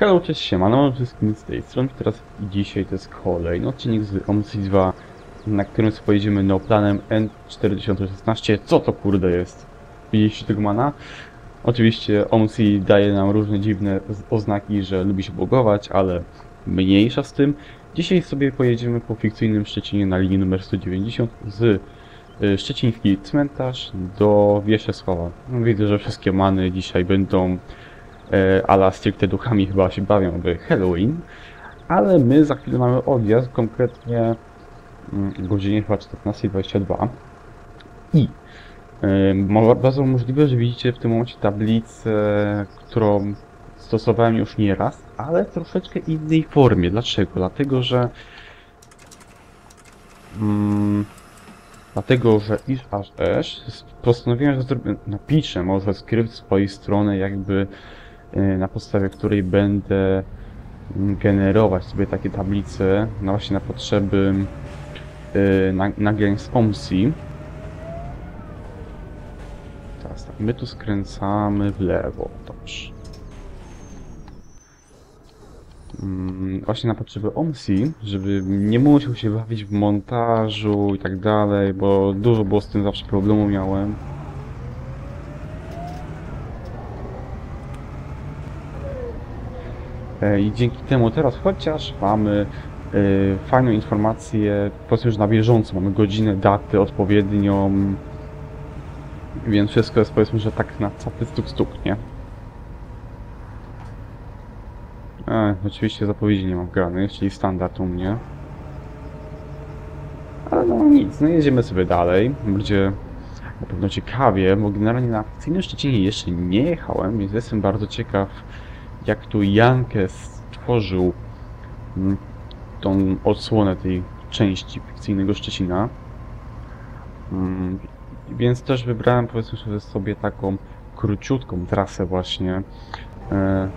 Hello, cześć, siemano, wszystkim z tej strony. Teraz dzisiaj to jest kolejny odcinek z OMC 2, na którym sobie pojedziemy neoplanem N4016. Co to kurde jest? Widzieliście tego mana? Oczywiście OMC daje nam różne dziwne oznaki, że lubi się bugować, ale mniejsza z tym. Dzisiaj sobie pojedziemy po fikcyjnym Szczecinie na linii numer 190 z y, Szczeciński Cmentarz do Wieszesława. Widzę, że wszystkie many dzisiaj będą ala stricte duchami chyba się bawią w Halloween, ale my za chwilę mamy odjazd, konkretnie mm, godzinie chyba 14.22 i e, bardzo możliwe, że widzicie w tym momencie tablicę, którą stosowałem już nieraz, ale w troszeczkę innej formie. Dlaczego? Dlatego, że mm, Dlatego, że iż aż esz, postanowiłem, że napiszę może skrypt swojej strony, jakby e, na podstawie której będę mm, generować sobie takie tablice na właśnie na potrzeby na- nagrań z OMSI. Teraz tak, my tu skręcamy w lewo, dobrze. Mm, Właśnie na potrzeby OMSI, żeby nie musiał się bawić w montażu i tak dalej, bo dużo było z tym zawsze problemu miałem. I dzięki temu teraz chociaż mamy e, fajną informację, powiedzmy, że na bieżąco, mamy godzinę, datę odpowiednią, więc wszystko jest powiedzmy, że tak na cały stuk stuk, nie? E, oczywiście zapowiedzi nie mam wgranych, czyli standard u mnie. Ale no nic, no jedziemy sobie dalej. Będzie na pewno ciekawie, bo generalnie na akcyjnym Szczecinie jeszcze nie jechałem, więc jestem bardzo ciekaw, jak tu Jankę stworzył mm, tą odsłonę tej części fikcyjnego Szczecina. Mm, Więc też wybrałem powiedzmy sobie taką króciutką trasę właśnie e,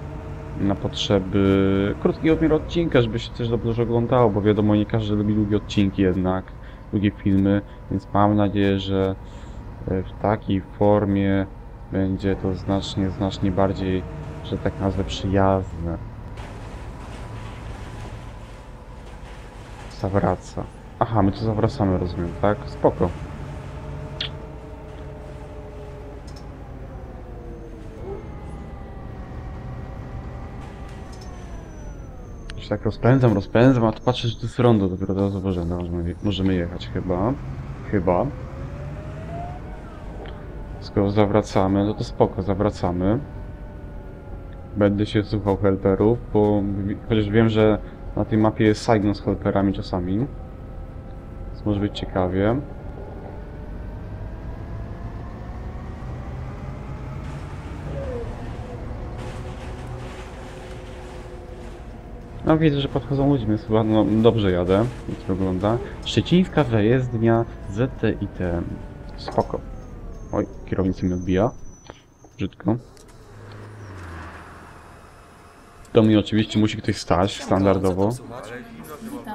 na potrzeby krótkiego w miarę odcinka, żeby się też dobrze oglądało, bo wiadomo, nie każdy lubi długie odcinki jednak, długie filmy, więc mam nadzieję, że e, w takiej formie będzie to znacznie, znacznie bardziej, że tak nazwę, przyjazne. Zawraca. Aha, my tu zawracamy, rozumiem, tak? Spoko. się tak rozpędzam, rozpędzam, a tu patrzę, że to jest rondo, dopiero teraz zauważyłem, no, możemy, możemy jechać chyba. Chyba. Skoro zawracamy, no to spoko, zawracamy. Będę się słuchał helperów, bo chociaż wiem, że na tej mapie jest Saigon z helperami czasami. Więc może być ciekawie. No widzę, że podchodzą ludzie, więc chyba no, dobrze jadę, jak to wygląda. Szczecińska zajezdnia ZTIT. Spoko. Oj, kierownica mi odbija. Brzydko. To mi oczywiście musi ktoś stać, standardowo.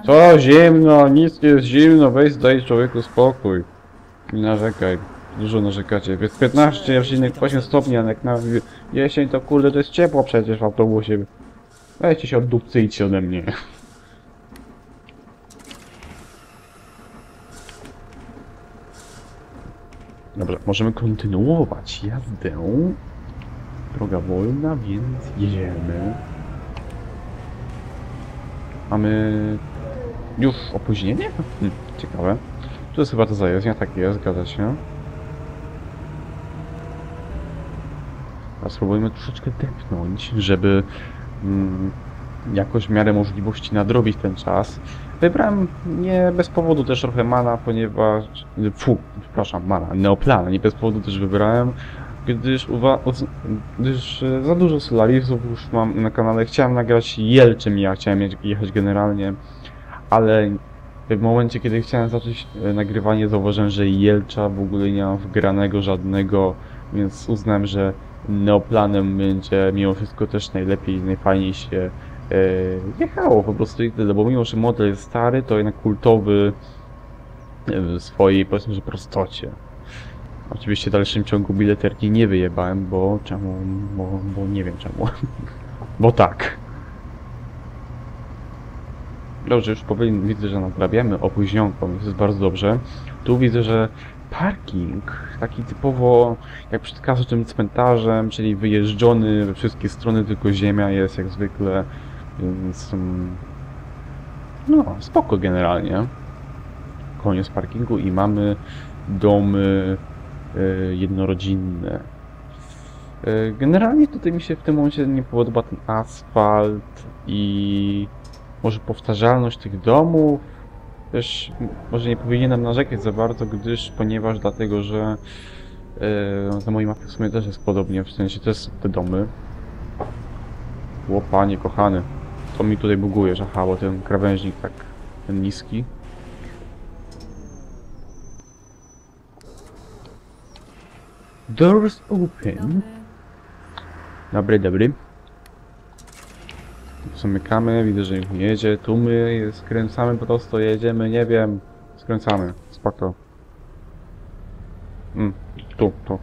Co zimno, nic nie jest zimno, weź daj człowieku spokój. Nie narzekaj. Dużo narzekacie. Jest 15,8 stopni, a jak na jesień to kurde to jest ciepło przecież w autobusie. Weźcie się od dupcy idźcie ode mnie. Dobra, możemy kontynuować jazdę. Droga wolna, więc jedziemy. Mamy już opóźnienie? Hm, ciekawe. Tu jest chyba to zajezdnia, tak jest, zgadza się. Teraz spróbujemy troszeczkę depnąć, żeby mm, jakoś w miarę możliwości nadrobić ten czas. Wybrałem nie bez powodu też trochę mana, ponieważ... Fu, przepraszam, mana, neoplana, nie bez powodu też wybrałem, gdyż, uwa- gdyż e, za dużo Solarisów już mam na kanale. Chciałem nagrać Jelczym, ja chciałem je- jechać generalnie, ale w momencie, kiedy chciałem zacząć e, nagrywanie, zauważyłem, że Jelcza w ogóle nie mam wgranego żadnego, więc uznałem, że neoplanem będzie mimo wszystko też najlepiej, najfajniej się e, jechało po prostu i tyle, bo mimo, że model jest stary, to jednak kultowy w swojej, powiedzmy, że prostocie. Oczywiście w dalszym ciągu bileterki nie wyjebałem, bo czemu, bo, bo nie wiem czemu. bo tak. Dobrze, już powoli widzę, że naprawiamy opóźnionką, jest bardzo dobrze. Tu widzę, że parking, taki typowo jak przed każdym cmentarzem, czyli wyjeżdżony we wszystkie strony, tylko ziemia jest jak zwykle, więc no, spoko generalnie. Koniec parkingu i mamy domy jednorodzinne. E, Generalnie tutaj mi się w tym momencie nie podoba ten asfalt i może powtarzalność tych domów. Też może nie powinienem narzekać za bardzo, gdyż ponieważ dlatego, że e, na mojej mapie w sumie też jest podobnie, w sensie też są te domy. Łopanie kochany. To mi tutaj buguje, że aha, bo ten krawężnik tak ten niski. Doors open. Dobry, dobry. Zamykamy, widzę, że nie jedzie. Tu my skręcamy prosto, jedziemy, nie wiem. Skręcamy, spoko. Mm, tu, tu.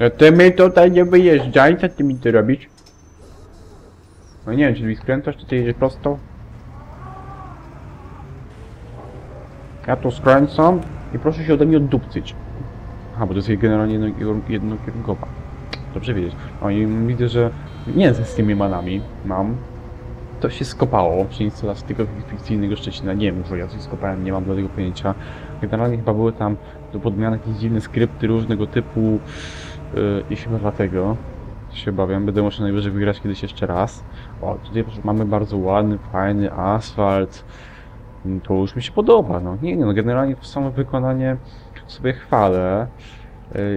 No ty mi tutaj nie wyjeżdżaj, co ty mi tu robisz? No nie wiem, czy mi skręcasz, czy ty jedziesz prosto? Ja tu skręcam i proszę się ode mnie oddupcyć. Aha, bo to jest generalnie jedno, jednokierunkowa. Dobrze wiedzieć. O i widzę, że nie z tymi manami mam. To się skopało przy instalacji tego fikcyjnego Szczecina. Nie wiem, że ja coś skopałem, nie mam do tego pojęcia. Generalnie chyba były tam do podmiany jakieś dziwne skrypty różnego typu yy, i chyba dlatego się obawiam. Będę musiał najwyżej wygrać kiedyś jeszcze raz. O, tutaj mamy bardzo ładny, fajny asfalt. To już mi się podoba, no. Nie, nie, no generalnie to samo wykonanie sobie chwalę.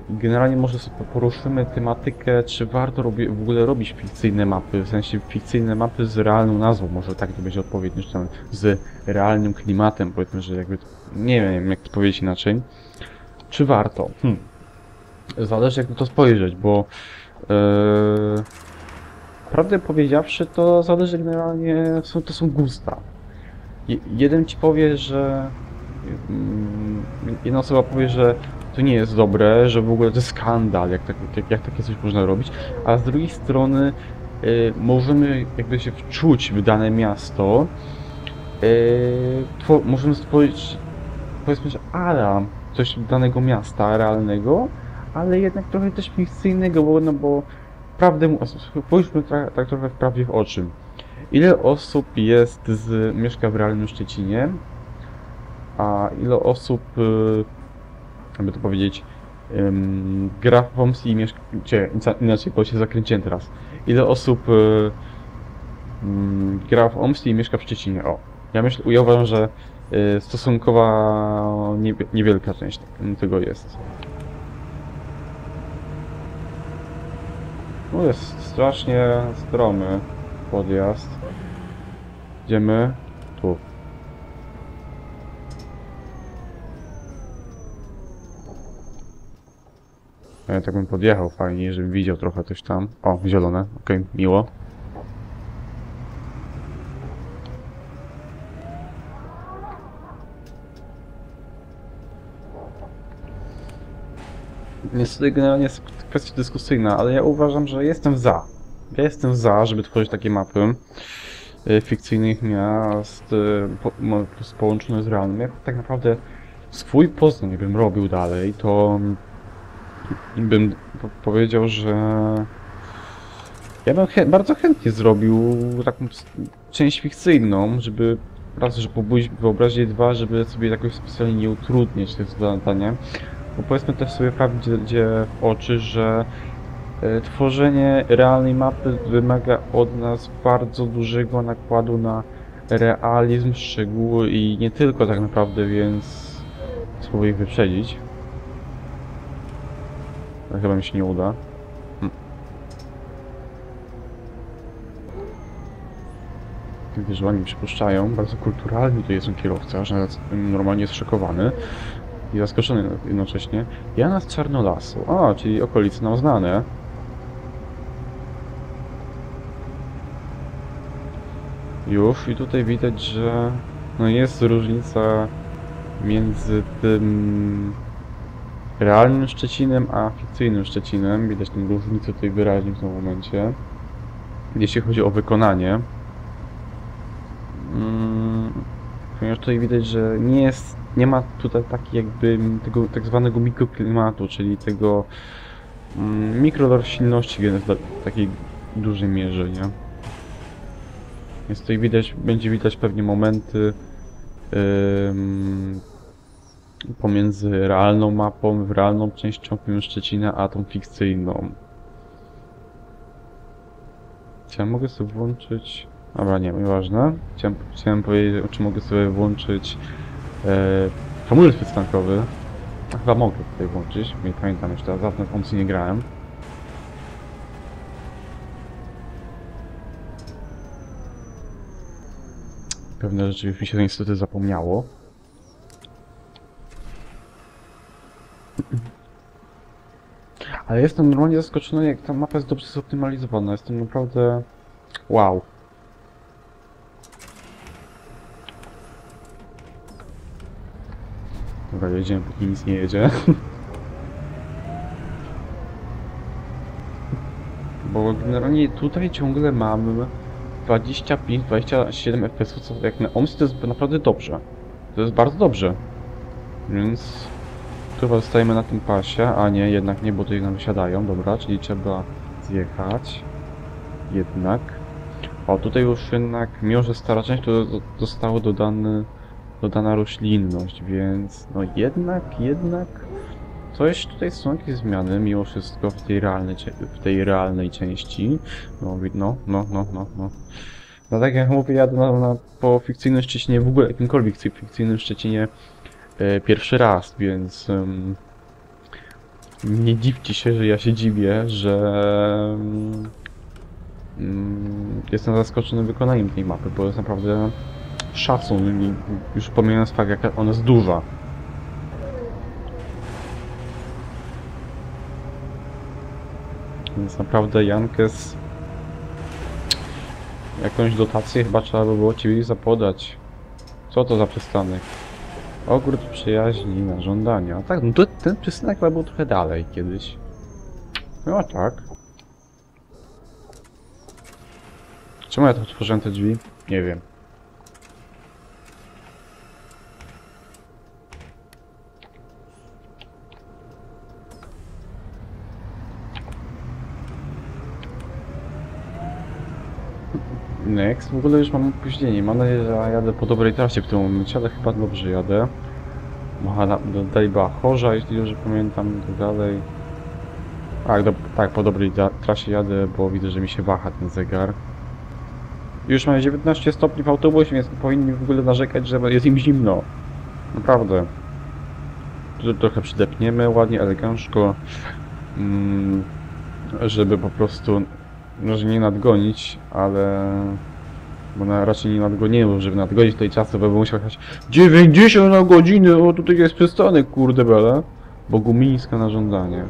I generalnie może sobie poruszymy tematykę, czy warto robi, w ogóle robić fikcyjne mapy, w sensie fikcyjne mapy z realną nazwą, może tak to będzie odpowiednio, czy tam z realnym klimatem, powiedzmy, że jakby, nie wiem jak to powiedzieć inaczej. Czy warto? Hmm. Zależy jak na to spojrzeć, bo yy, prawdę powiedziawszy, to zależy generalnie, są, to są gusta. Je, jeden ci powie, że mm, jedna osoba powie, że to nie jest dobre, że w ogóle to jest skandal, jak, tak, jak, jak takie coś można robić, a z drugiej strony y, możemy jakby się wczuć w dane miasto, y, two, możemy stworzyć powiedzmy, że coś danego miasta realnego, ale jednak trochę też fikcyjnego, bo, no bo prawdę spójrzmy tra- tak trochę w prawdzie w oczy. Ile osób jest z, mieszka w realnym Szczecinie, a ile osób y, jakby to powiedzieć, gra w Homes i mieszka... Cie, inaczej, bo się zakręciłem teraz. Ile osób y, gra w Homes i mieszka w Szczecinie? O, ja myślę, ja uważam, że y, stosunkowa nie, niewielka część tego jest. No jest strasznie stromy podjazd. Idziemy tu. Ja tak bym podjechał fajnie, żebym widział trochę coś tam. O, zielone, okej, miło. Tutaj generalnie jest kwestia dyskusyjna, ale ja uważam, że jestem za. Ja jestem za, żeby tworzyć takie mapy y, fikcyjnych miast y, po, połączone z realnym. Ja tak naprawdę swój Poznań bym robił dalej, to bym po- powiedział, że ja bym chę bardzo chętnie zrobił taką część fikcyjną, żeby raz, żeby pobudzić wyobraźnię, dwa, żeby sobie jakoś specjalnie nie utrudniać tych zadania. Bo powiedzmy też sobie prawdzie w oczy, że e, tworzenie realnej mapy wymaga od nas bardzo dużego nakładu na realizm, szczegóły i nie tylko tak naprawdę, więc spróbuję ich wyprzedzić. Ale chyba mi się nie uda. Hm. Oni przypuszczają. Bardzo kulturalni tu jest ten kierowca, że normalnie jest szokowany i zaskoczony jednocześnie. Jana z Czarnolasu. O, czyli okolice nam znane. I tutaj widać, że no jest różnica między tym realnym Szczecinem, a fikcyjnym Szczecinem. Widać tę różnicę tutaj wyraźnie w tym momencie. jeśli chodzi o wykonanie. Mm, ponieważ tutaj widać, że nie jest, nie ma tutaj takiego jakby tego tak zwanego mikroklimatu, czyli tego mm, mikroroślinności w takiej dużej mierze, nie? Więc tutaj widać, będzie widać pewnie momenty ym, pomiędzy realną mapą, realną częścią filmu Szczecina, a tą fikcyjną. Czy mogę sobie włączyć... Dobra, nie, nieważne. Chciałem, chciałem powiedzieć, czy mogę sobie włączyć e, hamulec przystankowy. Chyba mogę tutaj włączyć, nie pamiętam teraz, zawsze w nie grałem. Pewne rzeczy już mi się niestety zapomniało. Ale jestem normalnie zaskoczony, jak ta mapa jest dobrze zoptymalizowana. Jestem naprawdę... Wow. Dobra, jedziemy, póki nic nie jedzie. Bo generalnie tutaj ciągle mam 25-27 FPS, co jak na OMS to jest naprawdę dobrze. To jest bardzo dobrze. Więc tu zostajemy na tym pasie, a nie, jednak nie, bo tutaj nam wysiadają, dobra, czyli trzeba zjechać. Jednak. O, tutaj już jednak, mimo że stara część, to zostało dodany, dodana roślinność, więc no jednak, jednak coś tutaj są jakieś zmiany, mimo wszystko w tej realnej, w tej realnej części. No, no, no, no, no, no. No tak jak mówię, jadę na, na, po fikcyjnym Szczecinie, w ogóle jakimkolwiek cy- fikcyjnym Szczecinie e, pierwszy raz, więc em, nie dziwcie się, że ja się dziwię, że mm, jestem zaskoczony wykonaniem tej mapy, bo jest naprawdę szacun, już pomijając fakt, jaka ona jest duża. Więc naprawdę Jankes jakąś dotację chyba trzeba by było Ciebie zapodać. Co to za przystanek? Ogród przyjaźni na żądania. Tak, no to, ten przystanek chyba był trochę dalej kiedyś. No a tak. Czemu ja to otworzyłem te drzwi? Nie wiem. Next. W ogóle już mam opóźnienie. Mam nadzieję, że jadę po dobrej trasie w tym momencie, ale chyba dobrze jadę. Aha, na- do- chorza, jeśli dobrze pamiętam, i tak dalej. Tak, do, tak, po dobrej trasie jadę, bo widzę, że mi się waha ten zegar. Już mamy 19 stopni w autobusie, więc powinni w ogóle narzekać, że jest im zimno. Naprawdę. Tu trochę przydepniemy, ładnie, elegancko. Mm, żeby po prostu może nie nadgonić, ale... Bo na, raczej nie nadgonimy, żeby nadgonić tej czasy, bo bym musiał jechać 90 na godzinę, o tutaj jest przystanek, kurde bele. Bogumińska na żądanie.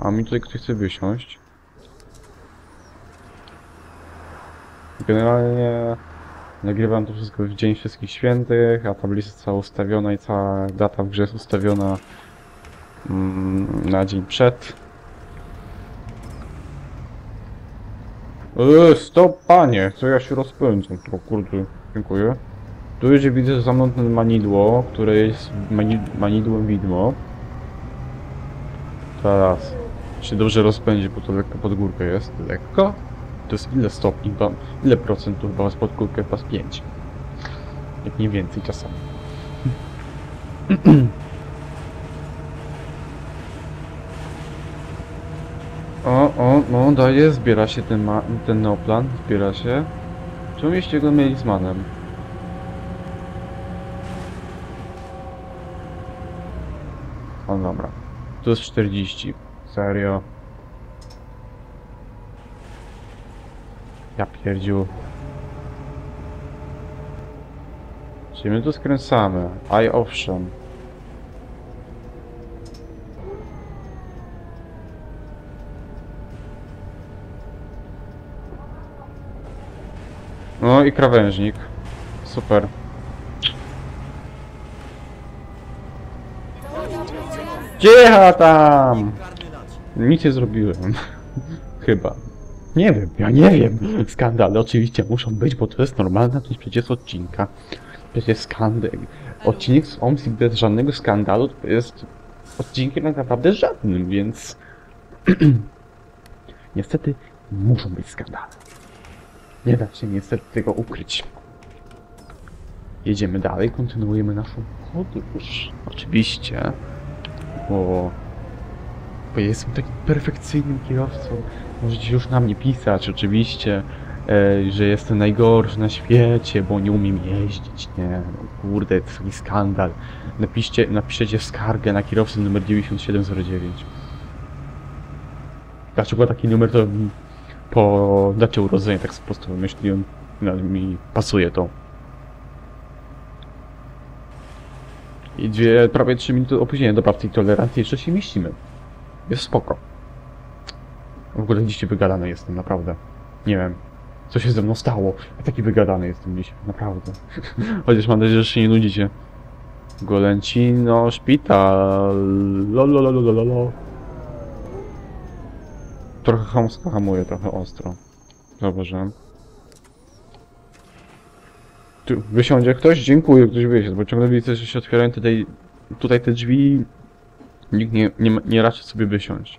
A mi tutaj ktoś chce wysiąść. Generalnie nagrywam to wszystko w Dzień Wszystkich Świętych, a tablica cała ustawiona i cała data w grze jest ustawiona mm, na dzień przed. Eee, stop panie, co ja się rozpędzam? O kurde, dziękuję. Tu już widzę za mną ten manidło, które jest mani manidłem widmo. Teraz się dobrze rozpędzi, bo to lekko pod górkę jest. Lekko? To jest ile stopni? Ba- Ile procent tu chyba pod górkę? Z 5. Jak nie więcej czasami. O, o, no daje, zbiera się ten, ma ten neoplan, zbiera się. Czemu mieście go mieli z manem? O dobra. To jest 40. Serio. Ja pierdziu. Czyli my tu skręcamy. Aj owszem. No i krawężnik. Super. Cicha tam! Nic nie zrobiłem. Chyba. Nie wiem, ja nie wiem. Skandale oczywiście muszą być, bo to jest normalna część przecież odcinka. Przecież skandal. Odcinek z OMSI bez żadnego skandalu to jest odcinkiem tak naprawdę żadnym, więc... niestety muszą być skandale. Nie da się niestety tego ukryć. Jedziemy dalej, kontynuujemy naszą podróż. Oczywiście, bo, bo jestem takim perfekcyjnym kierowcą. Możecie już na mnie pisać, oczywiście, e, że jestem najgorszy na świecie, bo nie umiem jeździć. Nie, no kurde, to taki skandal. Napiszcie, napiszecie skargę na kierowcę numer 9709. Dlaczego taki numer to po dacie urodzenia tak po prostu wymyśliłem. No, mi pasuje to. I dwie, prawie 3 minuty opóźnienia do i tolerancji jeszcze się mieścimy. Jest spoko. W ogóle dzisiaj wygadany jestem, naprawdę. Nie wiem, co się ze mną stało. Ja taki wygadany jestem dzisiaj, naprawdę. Chociaż mam nadzieję, że się nie nudzicie. Golęcino, szpital. Lolololololo. Trochę chamsko hamuje, trochę ostro. Zauważyłem. Tu wysiądzie ktoś? Dziękuję, ktoś wyjdzie, bo ciągle widzę, że się otwierają tutaj, tutaj te drzwi. Nikt nie, nie, nie raczy sobie wysiąść.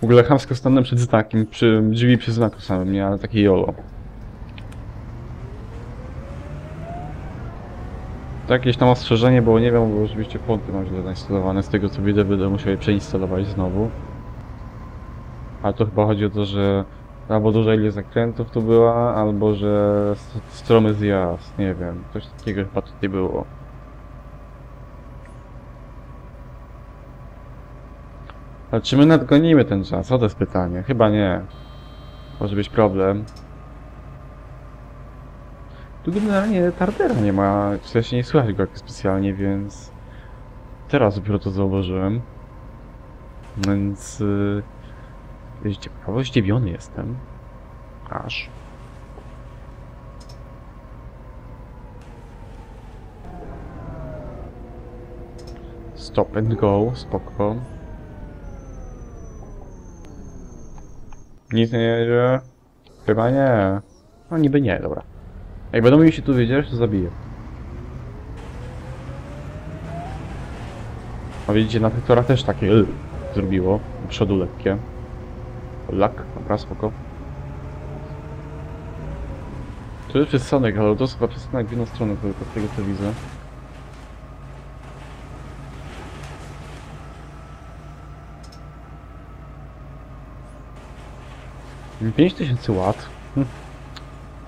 W ogóle chamsko stanę przed znakiem, przy drzwi przy znaku samym, nie? Ale takie jolo. To jakieś tam ostrzeżenie, bo nie wiem, bo oczywiście ponty mam źle zainstalowane. Z tego co widzę, będę musiał je przeinstalować znowu. Ale to chyba chodzi o to, że albo duża ilość zakrętów tu była, albo że st- stromy zjazd, nie wiem. Coś takiego chyba tutaj było. Ale czy my nadgonimy ten czas? O to jest pytanie. Chyba nie. Może być problem. Tu generalnie Tardera nie ma, w sensie nie słychać go jak specjalnie, więc... Teraz dopiero to zauważyłem. Więc... Yy... Wiecie, prawo zdziwiony jestem. Aż. Stop and go, spoko. Nic nie jedzie? Chyba nie. No niby nie, dobra. Jak będą mi się tu wiedzieć, to zabiję. A widzicie, na tych torach też takie y, zrobiło. Do przodu lekkie. Lak, dobra, spoko. Tu jest przystanek, ale to jest chyba przystanek w jedną stronę tylko z tego co widzę. Pięć tysięcy łat. Hm.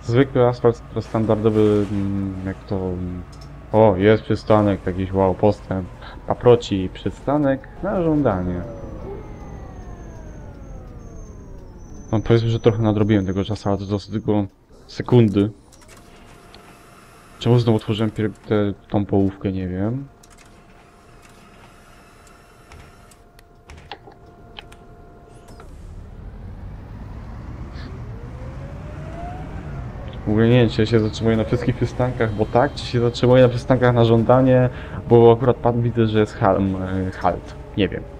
Zwykły asfalt standardowy, mm, jak to... mm, O, jest przystanek, jakiś wow, postęp. Paproci, przystanek na żądanie. No powiedzmy, że trochę nadrobiłem tego czasu, ale to dosyć tylko sekundy. Czemu znowu otworzyłem tę tą połówkę, nie wiem. W ogóle nie wiem, czy ja się zatrzymuję na wszystkich przystankach, bo tak, czy się zatrzymuję na przystankach na żądanie, bo akurat pan widzę, że jest halm, halt. Nie wiem.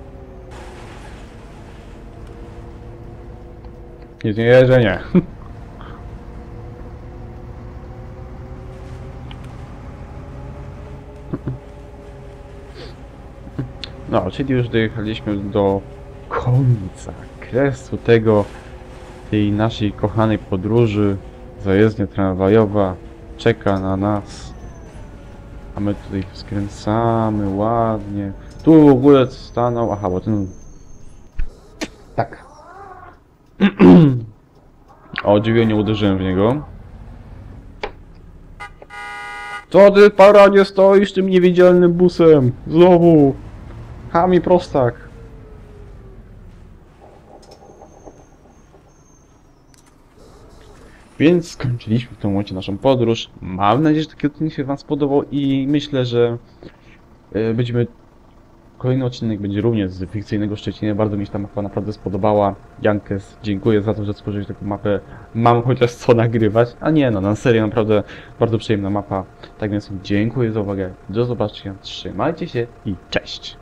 Nic nie jeżdżę, nie. No, czyli już dojechaliśmy do końca, kresu tego, tej naszej kochanej podróży. Zajezdnia tramwajowa czeka na nas. A my tutaj skręcamy ładnie. Tu w ogóle stanął, aha, bo ten... Tak. O, dziwnie nie uderzyłem w niego. Co ty, para, nie stoisz tym niewidzialnym busem? Znowu! Chami prostak. Więc skończyliśmy w tym momencie naszą podróż. Mam nadzieję, że taki odcinek się Wam spodobał i myślę, że e, będziemy... Kolejny odcinek będzie również z fikcyjnego Szczecina. Bardzo mi się ta mapa naprawdę spodobała. Jankes, dziękuję za to, że stworzyłeś taką mapę. Mam chociaż co nagrywać. A nie, no na serio, naprawdę bardzo przyjemna mapa. Tak więc dziękuję za uwagę. Do zobaczenia. Trzymajcie się i cześć!